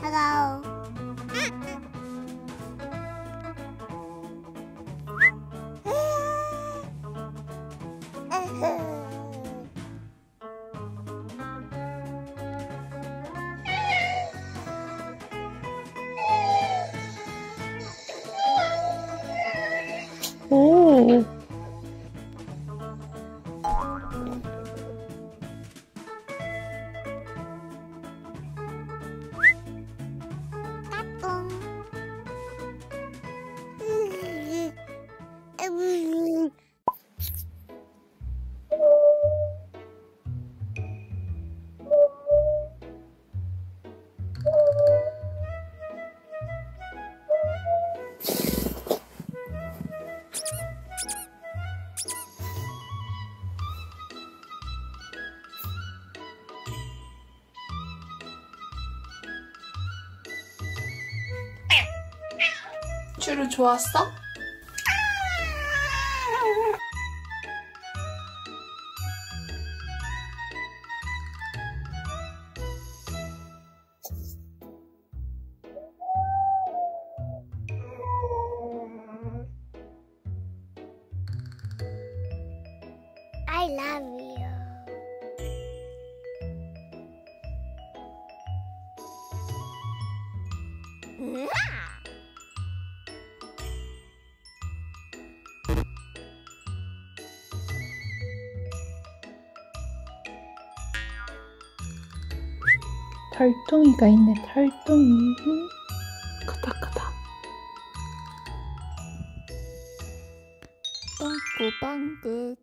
Hello. Ooh. 쭈루 좋았어? You. 달동이가 있네, 달동이. 크다, 크다. 빵꾸 빵긋